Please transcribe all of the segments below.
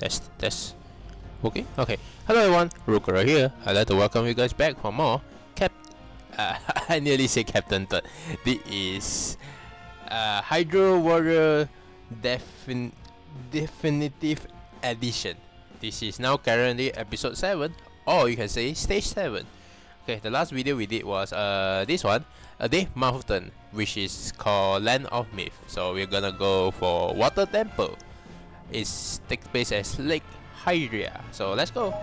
Test, test. Okay, okay. Hello everyone, Rookerer here. I'd like to welcome you guys back for more Cap... Uh, I nearly say Captain but This is... Uh, Hyrule Warrior Defin Definitive Edition. This is now currently episode 7, or you can say stage 7. Okay, the last video we did was uh this one, a day mountain, which is called Land of Myth. So we're gonna go for Water Temple. It takes place as Lake Hylia. So let's go.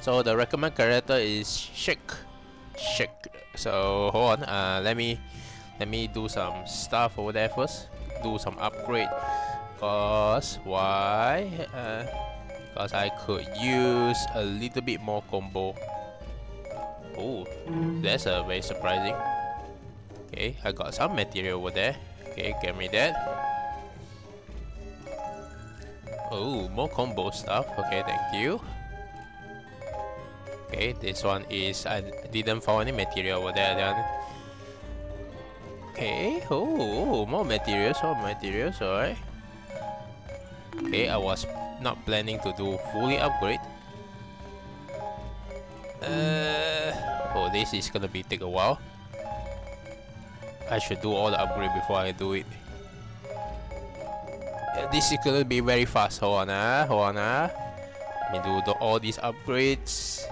So the recommend character is Sheik. Sheik. So hold on. Uh, let me let me do some stuff over there first. Do some upgrade. Cause why? Uh, cause I could use a little bit more combo. Oh, that's uh, very surprising. Okay, I got some material over there. Okay, get me that. Oh, more combo stuff. Okay, thank you. Okay, this one is I didn't find any material over there then. Okay, oh, more materials, more materials, alright. Okay, I was not planning to do fully upgrade. Uh, oh, this is gonna be take a while. I should do all the upgrade before I do it. Uh, this is gonna be very fast. Hold on, ah, hold on, ah. Let me do the, all these upgrades.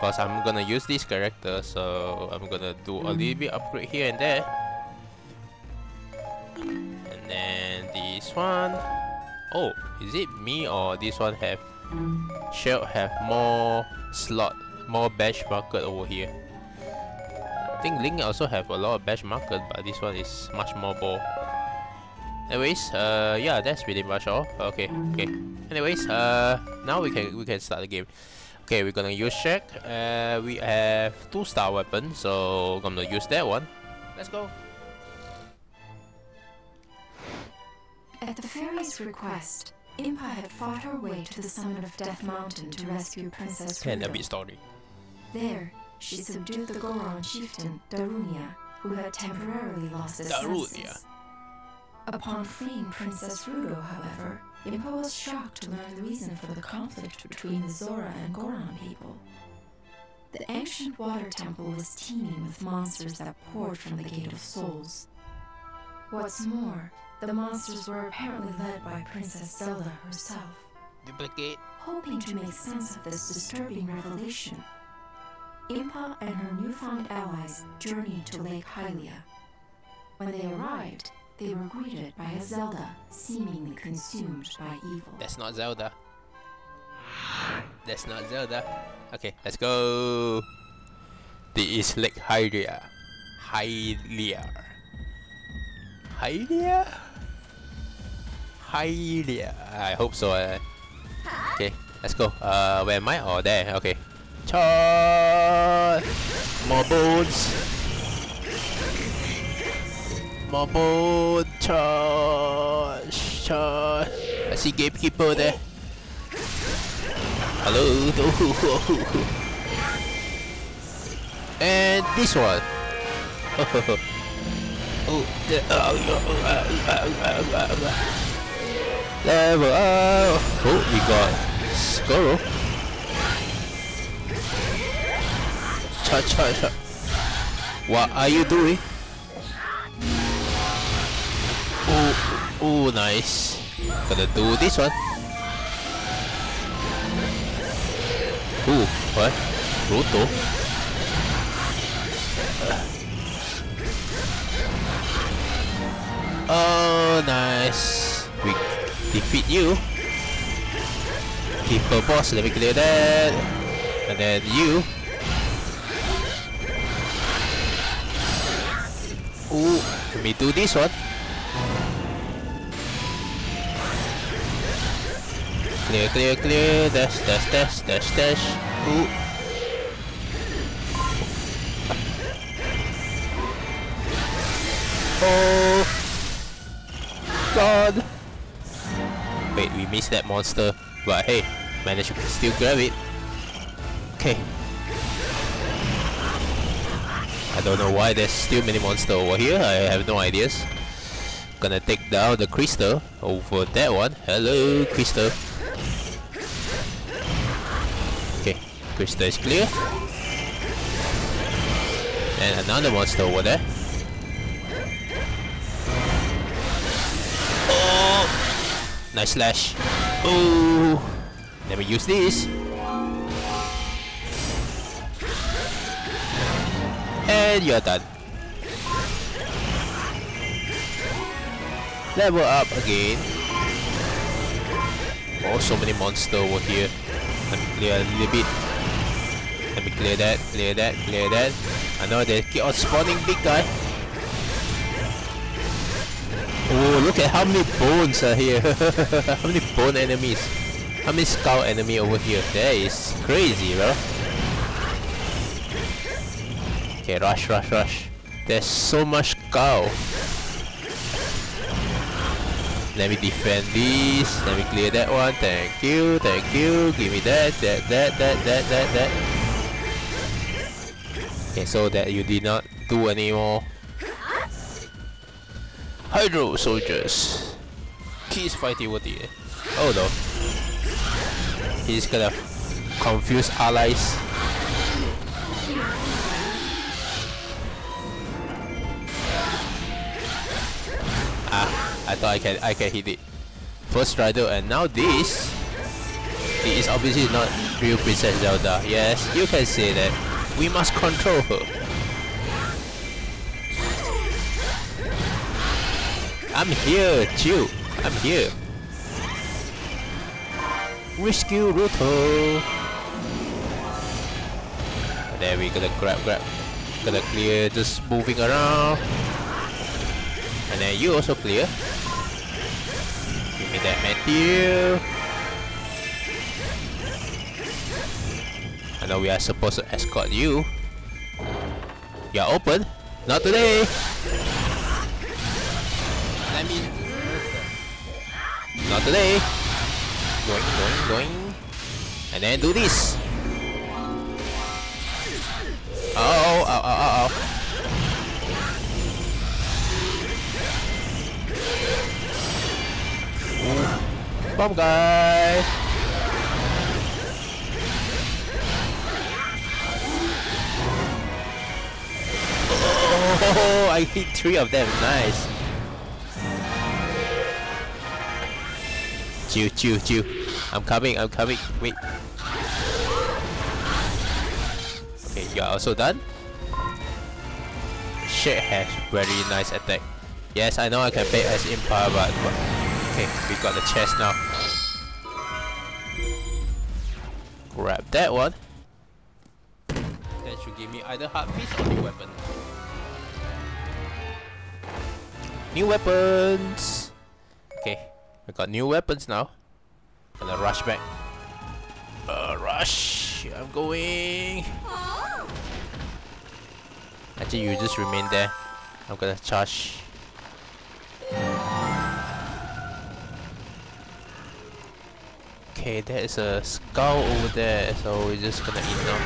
Cause I'm gonna use this character, so I'm gonna do a little bit upgrade here and there. And then this one. Oh, is it me or this one have Shield have more slot, more bash market over here. I think Link also have a lot of bash market, but this one is much more ball. Anyways, uh, yeah, that's pretty much all. Okay, okay. Anyways, uh, now we can we can start the game. Okay, we're gonna use Sheik. Uh, we have two star weapons, so I'm gonna use that one. Let's go. At the fairy's request, Impa had fought her way to the summit of Death Mountain to rescue Princess And a Ruto. bit story. There, she subdued the Goron chieftain, Darunia, who had temporarily lost his Darunia. senses. Upon freeing Princess Ruto, however, Impa was shocked to learn the reason for the conflict between the Zora and Goron people. The ancient water temple was teeming with monsters that poured from the Gate of Souls. What's more, the monsters were apparently led by Princess Zelda herself. Duplicate. Hoping to make sense of this disturbing revelation, Impa and her newfound allies journeyed to Lake Hylia. When they arrived, they were greeted by a Zelda seemingly consumed by evil. That's not Zelda. That's not Zelda. Okay, let's go. This is Lake Hylia. Hylia. Hylia? Hylia. I hope so. Uh. Okay, let's go. Uh, where am I? Oh, there. Okay. Charge! More bones! Bone! Charge! Charge! I see gatekeeper there. Hello? and this one. oh, level up. Oh, we got Skoro. Cha cha cha. What are you doing? Oh, oh, nice. Gonna do this one. Ooh, what? Roto? Oh, nice. We defeat you. Keeper boss, let me clear that. And then you. Ooh, let me do this one. Clear, clear, clear. Dash, dash, dash, dash, dash. Ooh. Oh. God. Wait, we missed that monster. But hey, managed to still grab it. Okay. I don't know why there's still many monster over here. I have no ideas. Gonna take down the crystal over that one. Hello, crystal. Okay, crystal is clear. And another monster over there. Oh! Nice slash. Oh! Let me use this. And you're done. Level up again. Oh, so many monsters over here. Let me clear a little bit. Let me clear that, clear that, clear that. I know they keep on spawning big guy. Oh, look at how many bones are here. how many bone enemies. How many skull enemy over here. That is crazy, bro. Okay, rush, rush, rush. There's so much skull. Let me defend this. Let me clear that one. Thank you, thank you. Give me that, that, that, that, that, that, that. Okay, so that you did not do anymore. Hyrule soldiers. He's fighting with you. Oh no. He's gonna confuse allies. Ah, I thought I can I can hit it. First rider and now this. It is obviously not real Princess Zelda. Yes, you can say that. We must control her. I'm here, chill. I'm here. Rescue Ruto. There we gonna grab, grab. Gonna clear, just moving around. And then you also clear. Give me that Matthew. I know we are supposed to escort you. You're open. Not today. Let me. Not today. Going, going, going. And then do this. Oh, oh, oh, oh. Bomb guy. Oh, I hit three of them. Nice. Chill, chill, chill. I'm coming, I'm coming. Wait. Okay, you are also done. Shit has very nice attack. Yes, I know I can pay as but, but okay, we got the chest now. Grab that one. That should give me either heart piece or new weapon. New weapons. Okay, we got new weapons now. Gonna rush back. Uh, rush. I'm going. Actually, you just remain there. I'm gonna charge. Okay, there is a skull over there, so we're just gonna eat now.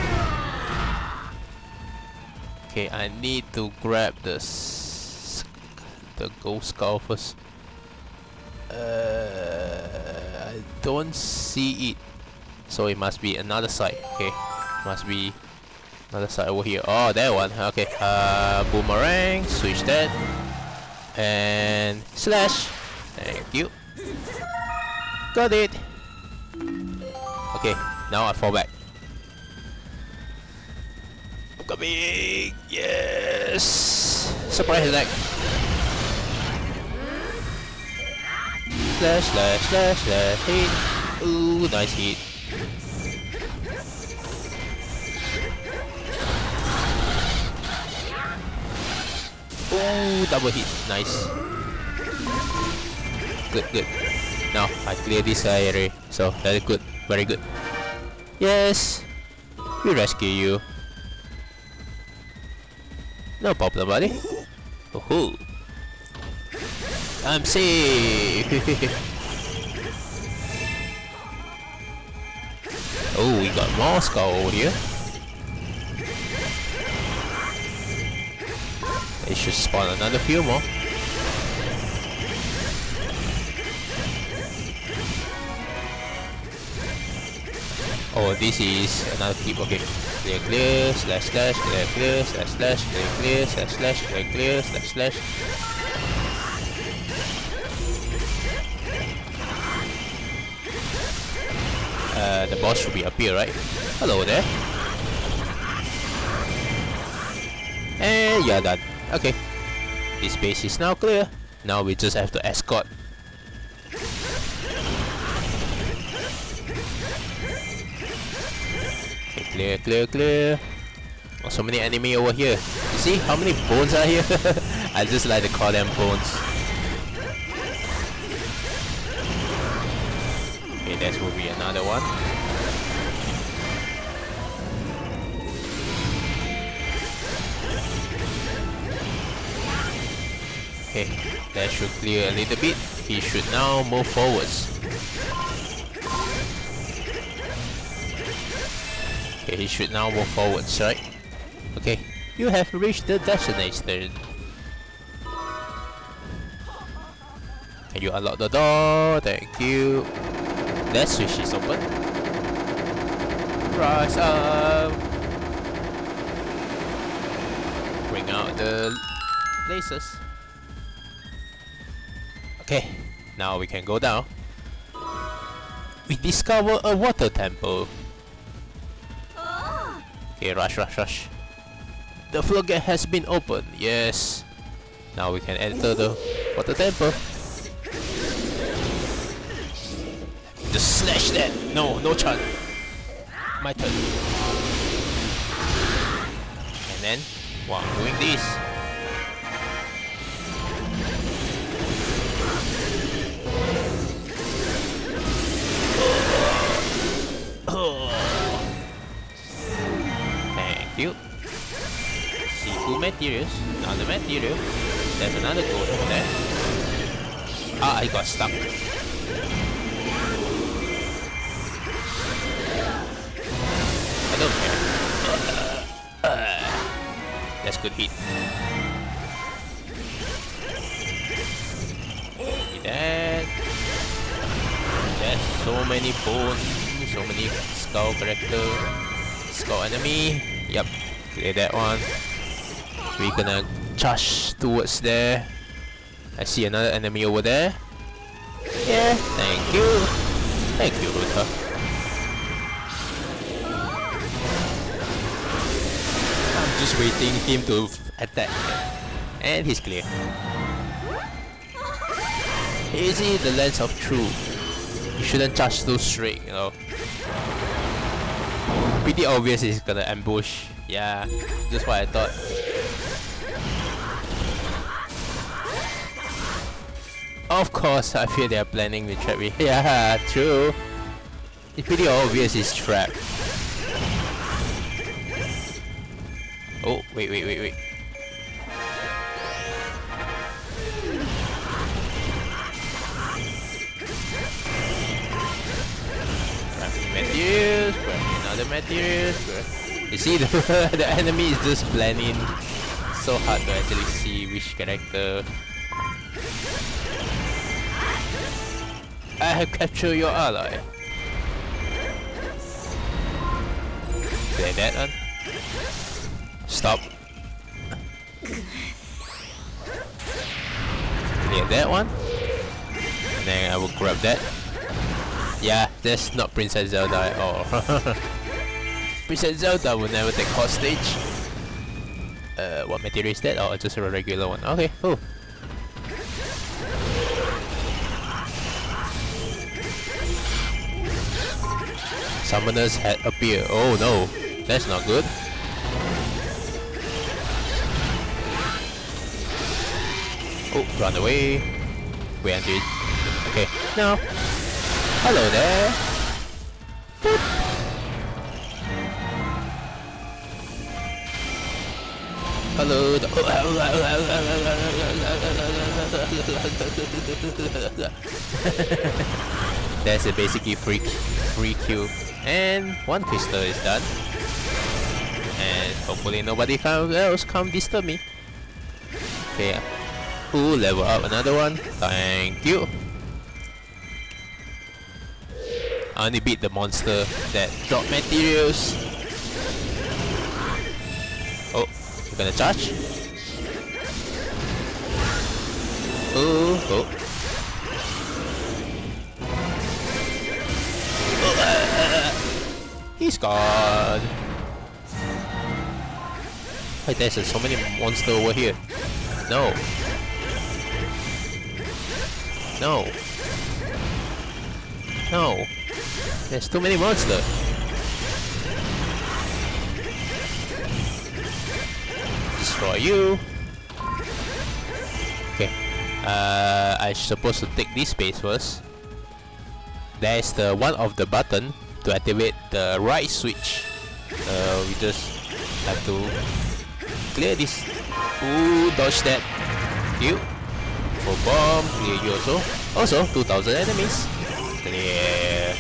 Okay, I need to grab the the gold skull first. Uh, I don't see it, so it must be another side. Okay, must be another side over here. Oh, that one. Okay. Uh, boomerang. Switch that. And slash. Thank you. Got it. Okay, now I fall back. I'm coming. Yes. Surprise attack. Slash, slash, slash, slash, hit. Ooh, nice hit. Ooh, double hit. Nice. Good, good. Now, I clear this area. So, that is good. Very good. Yes. We rescue you. No problem, buddy. Woohoo. I'm safe. oh, we got skull over here. It should spawn another few more. Oh, this is another keep. Okay. Clear, clear, slash, slash, clear, clear, slash, slash, clear, clear, slash, slash, clear, clear, slash, slash. Uh, the boss should be up here, right? Hello there. And you're done. Okay. This base is now clear. Now we just have to escort. Clear, clear, clear. Oh, so many enemy over here. You see how many bones are here? I just like to call them bones. Okay, that will be another one. Okay, that should clear a little bit. He should now move forwards. He should now move forwards, right? Okay, you have reached the destination. Can you unlock the door? Thank you. That switch is open. Rise up. Bring out the lasers. Okay, now we can go down. We discover a water temple. Okay, rush, rush, rush. The floodgate has been opened. Yes. Now we can enter the water temple. Just slash that. No, no chance. My turn. And then, while I'm doing this, Thank. See two materials. Another material. There's another gold over there. Ah, I got stuck. I don't care. That's good hit. Give that. There's so many bones, so many skull character, skull enemy. Yep, clear that one. We're gonna charge towards there. I see another enemy over there. Yeah, thank you. Thank you, Ruto. I'm just waiting him to attack. And he's clear. Easy the lens of truth. You shouldn't charge too straight, you know. Pretty obvious he's gonna ambush. Yeah, that's what I thought. Of course, I feel they're planning to trap. Yeah, true. It's pretty obvious he's trapped. Oh, wait, wait, wait, wait. Materials, another. Grab. You see, the, the enemy is just blending so hard to actually see which character. I have captured your ally. Clear that one. Stop. Clear that one. And then I will grab that. That's not Princess Zelda at all. Princess Zelda will never take hostage. Uh, what material is that? Or just a regular one? Okay, cool. Summoners had appeared. Oh no, that's not good. Oh, run away. Wait until. Okay, now. Hello there. Hello. That's a basically free free kill, and one crystal is done. And hopefully nobody else come disturb me. Okay. Ooh, level up another one. Thank you. I only beat the monster that drop materials. Oh, you're gonna charge? Oh, oh. He's gone. Wait, there's so many monsters over here. No. No. No. There's too many monsters. Destroy you. Okay. Uh, I supposed to take this space first. There's the one of the button to activate the right switch. Uh, we just have to clear this. Ooh, dodge that. You. For bomb, clear you also. Also, 2000 enemies. Clear.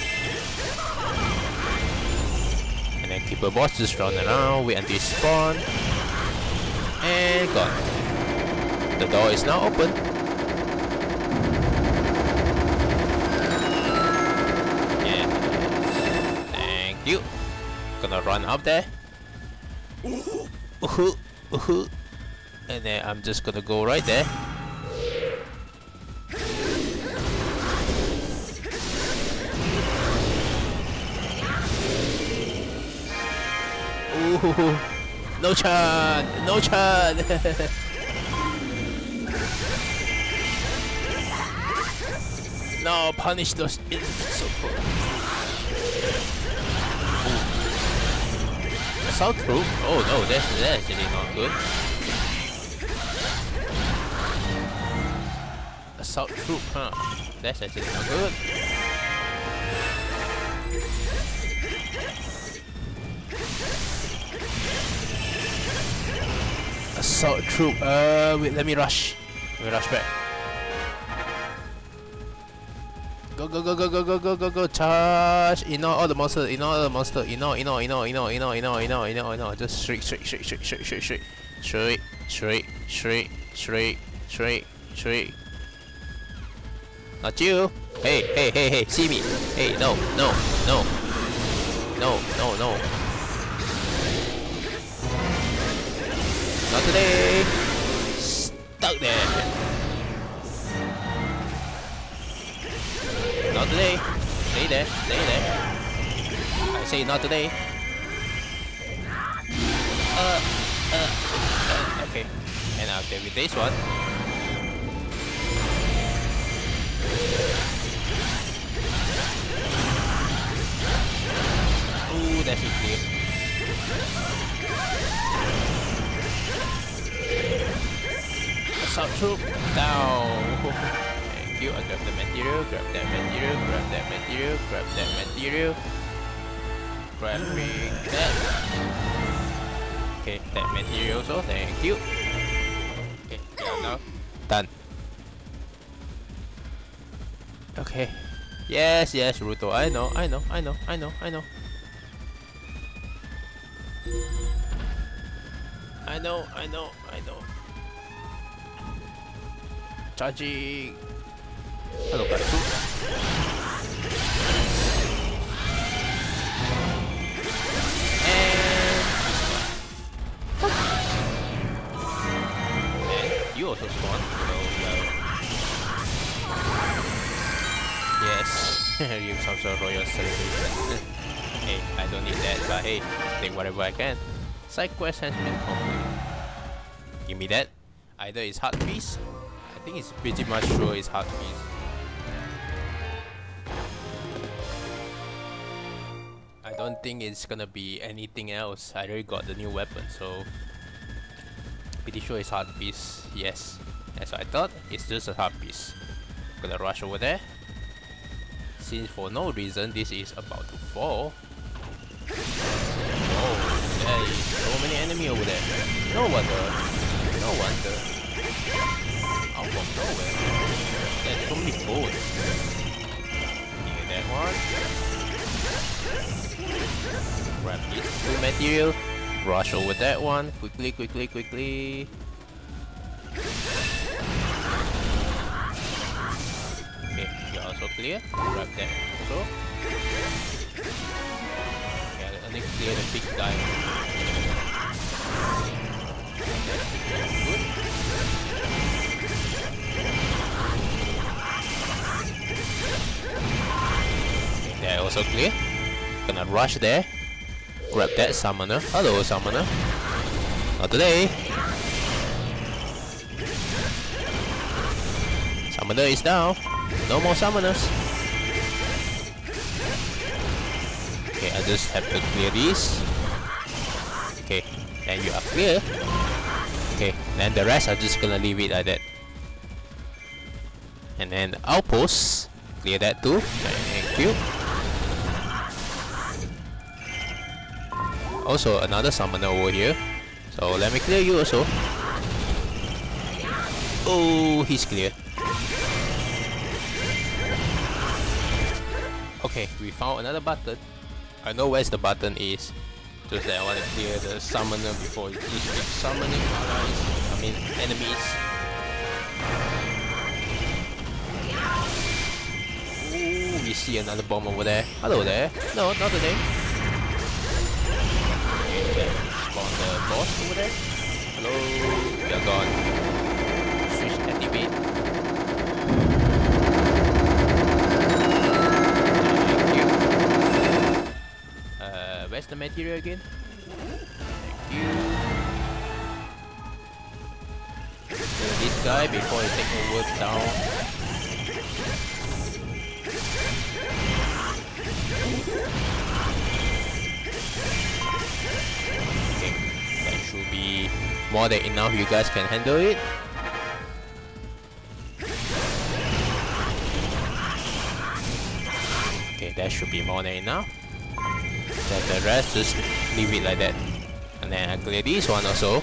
And then keep a boss just run around, wait until it spawn. And gone. The door is now open. Yeah. Thank you. Gonna run up there. Ooh, ooh. And then I'm just gonna go right there. no chan, no chan. no, punish those so Assault troop? Oh no, that's, that's actually not good. Assault troop, huh? That's actually not good. Assault troop. Uh, wait, let me rush. Let me rush back. Go go go go go go go go go charge! Ignore all the monsters. Ignore all the monsters. Ignore ignore ignore ignore ignore ignore ignore ignore ignore. Just shriek shriek shriek shriek shriek shriek shriek shriek shriek shriek shriek shriek shriek. Not you! Hey hey hey hey! See me! Hey no no no no no no! Not today! Stuck there! Not today! Stay there, stay there! I say not today! Uh, uh, uh, okay. And I'll get with this one. Ooh, that's easy. Assault troop down. Thank you. I grab the material, grab that material, grab that material, grab that material. Grabbing that. Okay, that material also. Thank you. Okay, yeah, now done. Okay. Yes, yes, Ruto. I know, I know, I know, I know, I know. I know, I know, I know. Charging. Hello. And you also spawn. So, well. Yes, you some sort of royal celebration. hey, I don't need that, but hey, take whatever I can. Side quest has been completed. Give me that. Either it's heart piece. Think it's pretty much sure it's heart piece. I don't think it's gonna be anything else. I already got the new weapon, so pretty sure it's heart piece. Yes, that's what I thought. It's just a heart piece. Gonna rush over there. Since for no reason this is about to fall. Oh, there is so many enemy over there. No wonder. No wonder. Of nowhere. There's so many bullets. Get that one. Grab these two material. Rush over that one. Quickly, quickly, quickly. Okay, you're also clear. Grab that also. Okay, I need to clear the big guy. Clear. Gonna rush there. Grab that summoner. Hello, summoner. Not today. Summoner is down. No more summoners. Okay, I just have to clear these. Okay, and you are clear. Okay, then the rest are just gonna leave it like that. And then outpost, clear that too. Thank you. Also another summoner over here. So let me clear you also. Oh, he's clear. Okay, we found another button. I know where's the button is. Just that I want to clear the summoner before it just keep summoning allies. I mean enemies. Ooh, we see another bomb over there. Hello there. No, not today. Spawn the boss over there. Hello, we are gone. Switch activate. Thank you. Uh, where's the material again? Thank you. Kill this guy before he take over down. More than enough. You guys can handle it. Okay, that should be more than enough. Then the rest just leave it like that. And then I clear this one also.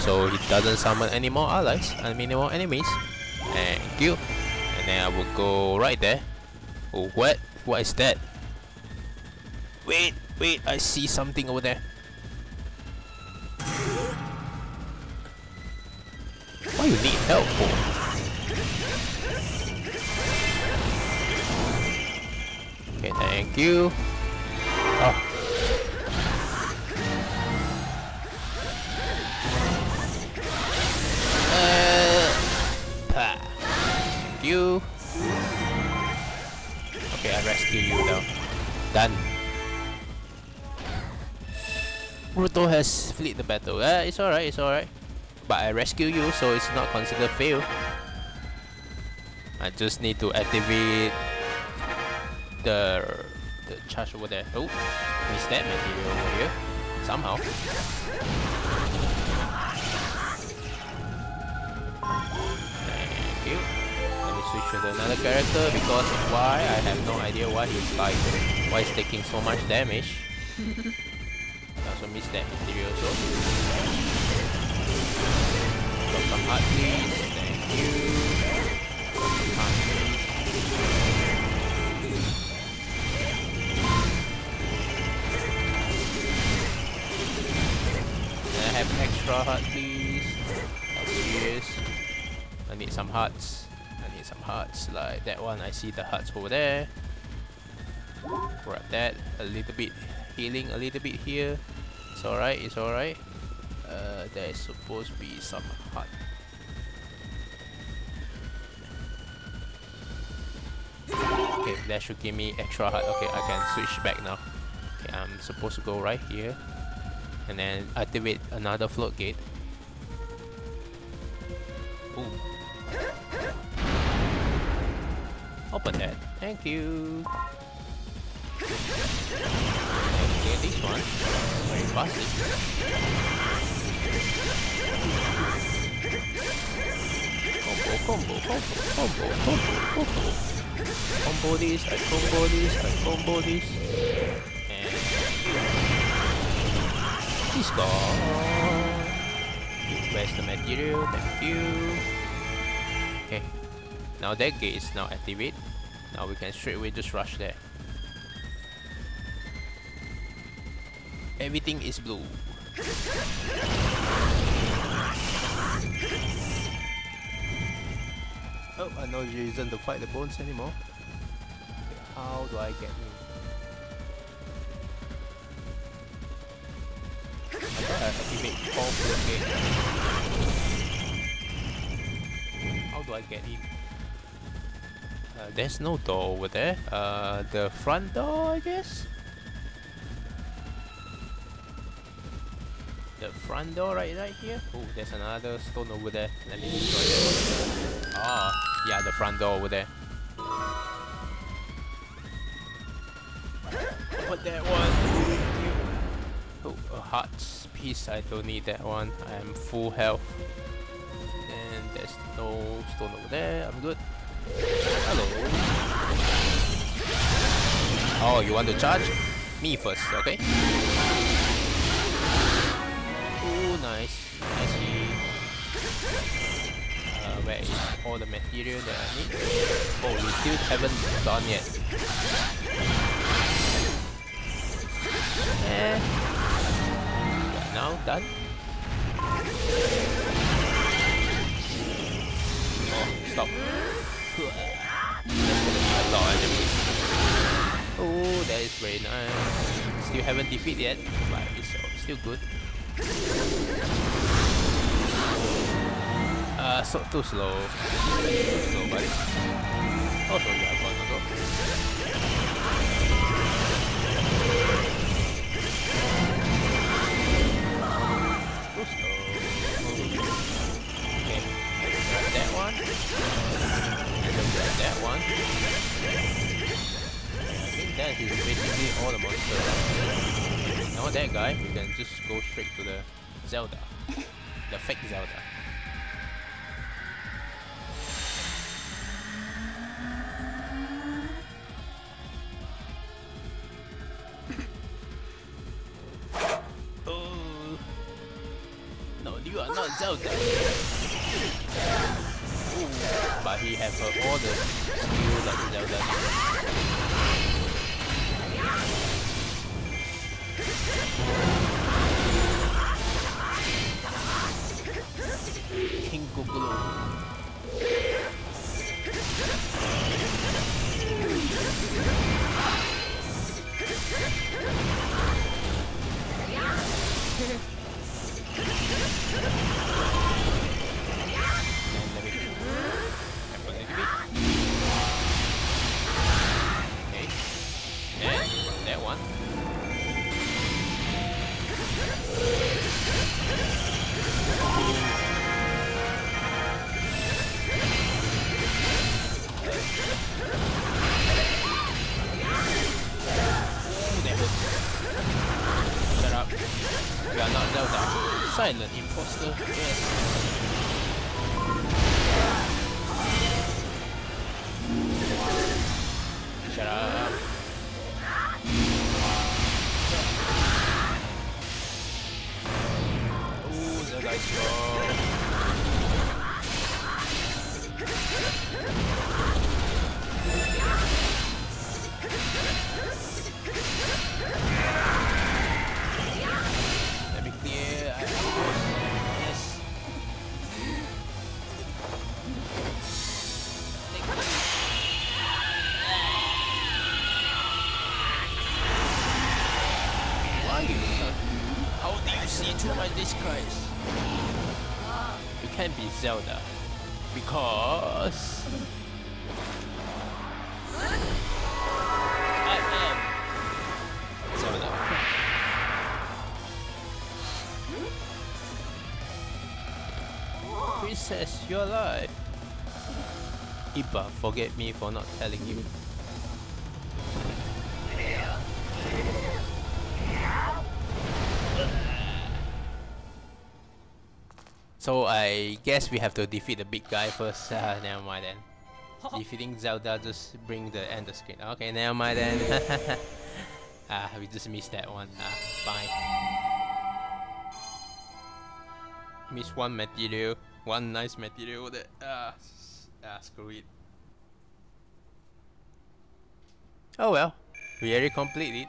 So he doesn't summon any more allies, I mean more enemies. Thank you. And then I will go right there. Oh, what? What is that? Wait, wait, I see something over there. You need help for? Okay, thank you. Oh. Uh, pa. You. Okay, I rescue you now. Done. Ruto has fled the battle. Uh, it's alright, it's alright. But I rescue you, so it's not considered fail. I just need to activate the the charge over there. Oh, missed that material over here. Somehow. Thank you. Let me switch to another character because why? I have no idea why he's like why he's taking so much damage. Also missed that material so. Please. Thank you. I have extra heart please? Cheers. I need some hearts. I need some hearts like that one. I see the hearts over there. Grab that. A little bit healing, a little bit here. It's alright, it's alright. Uh, there is supposed to be some heart. Okay, that should give me extra heart. Okay, I can switch back now. Okay, I'm supposed to go right here. And then activate another float gate. Ooh. Open that. Thank you. Okay, this one. Very fast. Combo, combo, combo, combo, combo, combo. Combo this, I combo this, I combo this. And he's gone. Where's the material? Thank you. Okay. Now that gate is now activate. Now we can straight away just rush there. Everything is blue. I know you isn't to fight the bones anymore. How do I get in? I thought I activate all gate. How do I get in? Uh, there's no door over there. Uh, the front door, I guess? The front door right right here. Oh, there's another stone over there. Let me destroy that. Ah, yeah, the front door over there. Put that one. Oh, a heart piece. I don't need that one. I am full health. And there's no stone over there. I'm good. Hello. Oh, you want to charge? Me first, okay? The material that I need? Oh, we still haven't done yet. Eh. Yeah, now done. Oh, stop. Oh, that is very nice. Still haven't defeated yet, but it's still good. Uh, so too slow. Too slow, buddy. Also, you have one go. Too slow. Okay, that one. That one. I that is basically all the monsters. Now that guy, we can just go straight to the Zelda. the fake Zelda. Uh, all the skills like Zelda. You my disguise? You can't be Zelda because I am Zelda. Princess, you're alive. Impa, forget me for not telling you. So I guess we have to defeat the big guy first. Uh, never mind then. Defeating Zelda just bring the end of screen. Okay, never mind then. ah, we just missed that one. Ah, fine. Miss one material, one nice material. That ah, ah, screw it. Oh well, we already completed.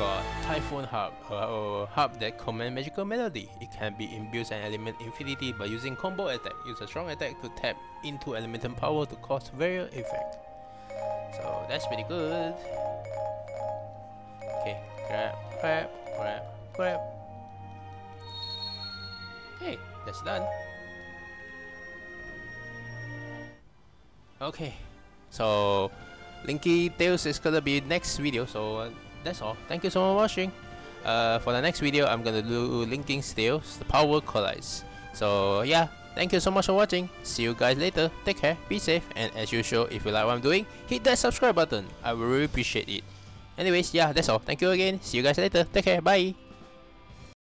Got iPhone hub, a hub that command magical melody. It can be imbued an element infinity by using combo attack. Use a strong attack to tap into elemental power to cause various effect. So that's pretty good. Okay, grab, grab, grab, grab. Okay, that's done. Okay, so Linky Tales is gonna be next video. So uh, that's all. Thank you so much for watching. Uh, for the next video, I'm gonna do Linking Tales, the Power Collides. So yeah, thank you so much for watching. See you guys later. Take care, be safe, and as usual, if you like what I'm doing, hit that subscribe button. I will really appreciate it. Anyways, yeah, that's all. Thank you again. See you guys later. Take care. Bye.